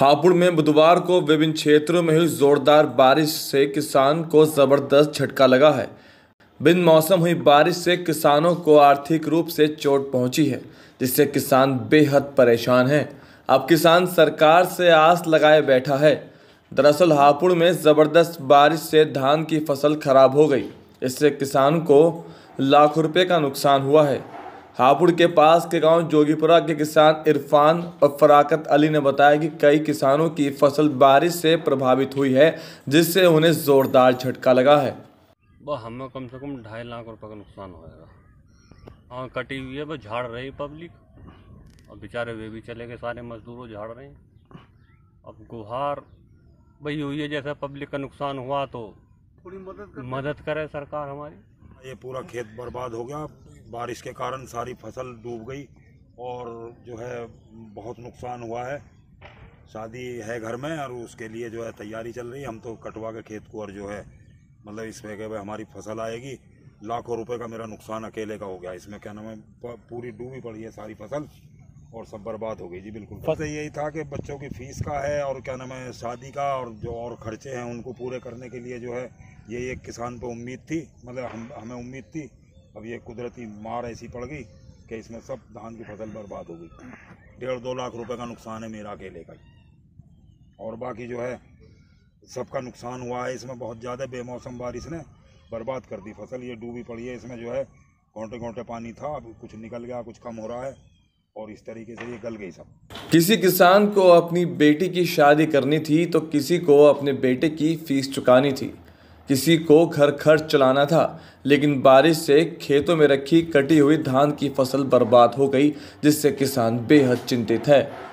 हापुड़ में बुधवार को विभिन्न क्षेत्रों में हुई जोरदार बारिश से किसान को ज़बरदस्त झटका लगा है। बिन मौसम हुई बारिश से किसानों को आर्थिक रूप से चोट पहुँची है, जिससे किसान बेहद परेशान हैं। अब किसान सरकार से आस लगाए बैठा है। दरअसल हापुड़ में ज़बरदस्त बारिश से धान की फ़सल खराब हो गई, इससे किसान को लाखों रुपये का नुकसान हुआ है। हापुड़ के पास के गाँव जोगीपुरा के किसान इरफान और फराकत अली ने बताया कि कई किसानों की फ़सल बारिश से प्रभावित हुई है जिससे उन्हें जोरदार झटका लगा है। वो हमें कम से कम ढाई लाख रुपए का नुकसान होएगा हाँ कटी हुई है बस झाड़ रही पब्लिक। और बेचारे वे भी चले गए सारे मजदूरों झाड़ रहे हैं। अब गुहार वही हुई है जैसे पब्लिक का नुकसान हुआ तो थोड़ी मदद मदद करे सरकार हमारी। ये पूरा खेत बर्बाद हो गया। बारिश के कारण सारी फ़सल डूब गई और जो है बहुत नुकसान हुआ है। शादी है घर में और उसके लिए जो है तैयारी चल रही है। हम तो कटवा के खेत को और जो है मतलब इसमें के हमारी फ़सल आएगी। लाखों रुपए का मेरा नुकसान अकेले का हो गया। इसमें क्या नाम है? पूरी डूबी पड़ी है सारी फ़सल और सब बर्बाद हो गई। जी बिल्कुल। फ़सल यही था कि बच्चों की फ़ीस का है और क्या नाम है शादी का और जो और खर्चे हैं उनको पूरे करने के लिए जो है ये एक किसान पर उम्मीद थी। मतलब हम हमें उम्मीद थी अब ये कुदरती मार ऐसी पड़ गई कि इसमें सब धान की फ़सल बर्बाद हो गई। डेढ़ दो लाख रुपए का नुकसान है मेरा अकेले का। और बाकी जो है, सबका नुकसान हुआ है, इसमें बहुत ज़्यादा बेमौसम बारिश ने बर्बाद कर दी। फ़सल ये डूबी पड़ी है, इसमें जो है घोंटे घोंटे पानी था, अब कुछ निकल गया, कुछ कम हो रहा है, और इस तरीके से ये गल गई सब। किसी किसान को अपनी बेटी की शादी करनी थी तो किसी को अपने बेटे की फ़ीस चुकानी थी। किसी को घर खर्च चलाना था, लेकिन बारिश से खेतों में रखी कटी हुई धान की फ़सल बर्बाद हो गई, जिससे किसान बेहद चिंतित है।